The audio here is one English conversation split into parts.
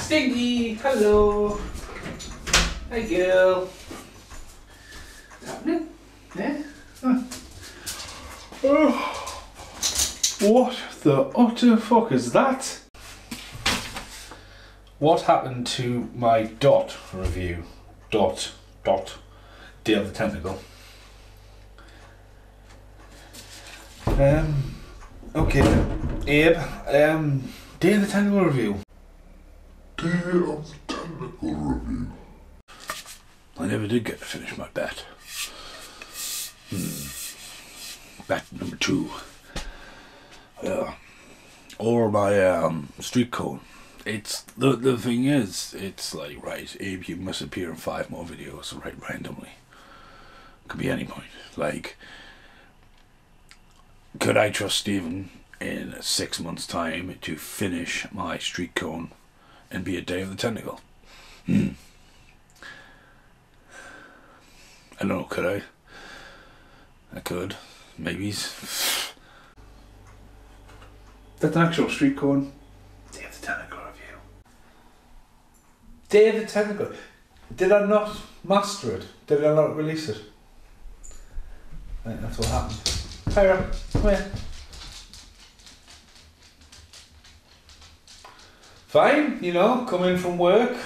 Stinky, hello. Hi, girl. What's happening? Yeah? Huh. Oh, what the utter fuck is that? What happened to my dot review? Dot, dot, Day of the Tentacle. Um, okay, Abe, um, Day of the Tentacle review. Day of the Tentacle Review. I never did get to finish my bat. Hmm. Bet number two. Yeah. Or my um, street code. It's the the thing is, it's like right, Abe, you must appear in five more videos right randomly. Could be any point. Like, could I trust Stephen in six months' time to finish my street cone and be a day of the tentacle? Hmm. I don't know, could I? I could. Maybe. That's an actual street corn. Day of the Tentacle review. Day of the Tentacle. Did I not master it? Did I not release it? I think that's what happened. Tyra, come here. Fine, you know, come in from work.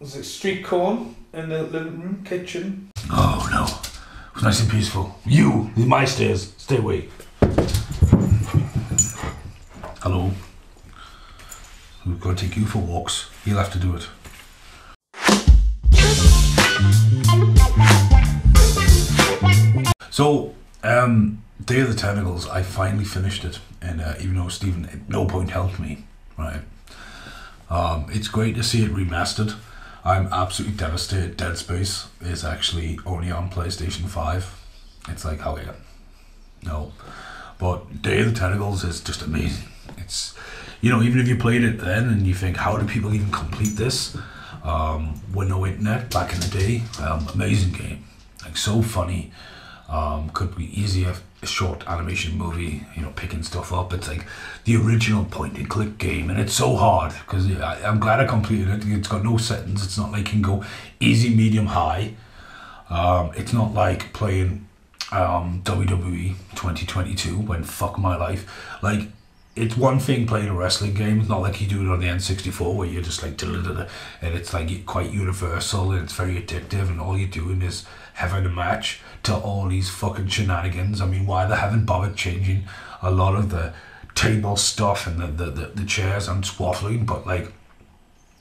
Was it street corn in the living room, kitchen? Oh no. It was nice and peaceful. You, in my stairs, stay away. Hello. We're going to take you for walks. You'll have to do it. So, um, Day of the Tentacles, I finally finished it, and uh, even though Stephen at no point helped me, right? Um, it's great to see it remastered. I'm absolutely devastated. Dead Space is actually only on PlayStation Five. It's like, oh yeah, no. But Day of the Tentacles is just amazing. It's, you know, even if you played it then and you think, how do people even complete this? Um, with no internet back in the day, um, amazing game. Like so funny. Um, could be easy a, a short animation movie, you know, picking stuff up. It's like the original point and click game, and it's so hard because I'm glad I completed it. It's got no settings. It's not like you can go easy, medium, high. Um, it's not like playing um, WWE 2022 when fuck my life. Like, it's one thing playing a wrestling game. It's not like you do it on the N64 where you're just like, and it's like quite universal and it's very addictive, and all you're doing is having a match to all these fucking shenanigans. I mean, why they haven't bothered changing a lot of the table stuff and the, the, the, the chairs? I'm just but like,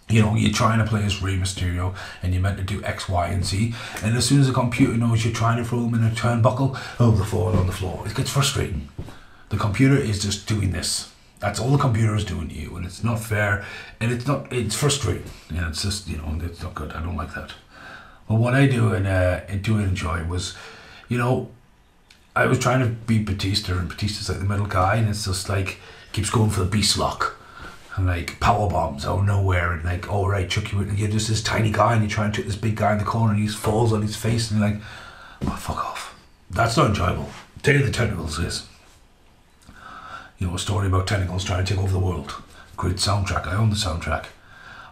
you know, you're trying to play as Rey Mysterio and you're meant to do X, Y, and Z. And as soon as the computer knows you're trying to throw him in a turnbuckle, oh, they're falling on the floor. It gets frustrating. The computer is just doing this. That's all the computer is doing to you, and it's not fair, and it's not. It's frustrating. and it's just you know, it's not good. I don't like that. But what I do and uh, do enjoy was, you know, I was trying to beat Batista, and Batista's like the middle guy, and it's just like keeps going for the beast lock and like power bombs out of nowhere and like all right chuck you and you're just this tiny guy and you're trying to trick this big guy in the corner and he falls on his face and you're like oh fuck off that's not enjoyable Day of the Tentacles is you know a story about tentacles trying to take over the world great soundtrack I own the soundtrack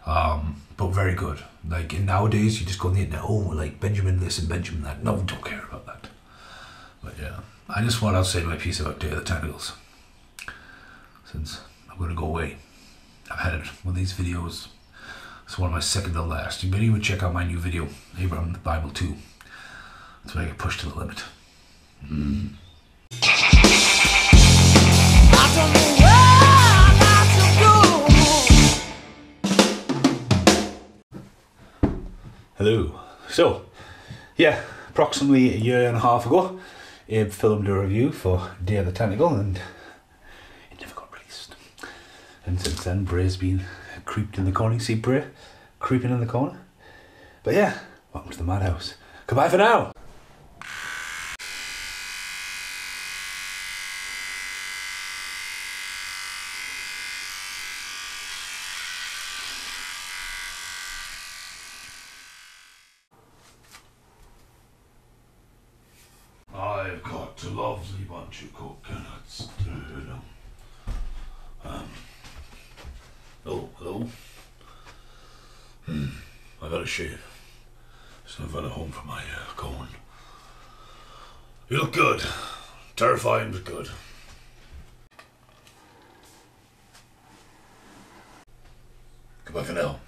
um, but very good like nowadays you just go on the internet oh like Benjamin this and Benjamin that no don't care about that but yeah I just want to say my piece about Day of the Tentacles since I'm going to go away I've had it of these videos. It's one of my second to last. You better even check out my new video, Abraham the Bible 2. That's when I get pushed to the limit. Mm. Hello. So, yeah, approximately a year and a half ago, Abe filmed a review for Day of the Tentacle and it never got released. And since then, Bray's been creeped in the corner. You see Bray creeping in the corner? But yeah, welcome to the madhouse. Goodbye for now. lovely bunch of coconuts. you know. Um, oh, hello. Hmm, I got a shave. So I've had a home for my uh, corn. You look good. Terrifying, but good. Goodbye for now.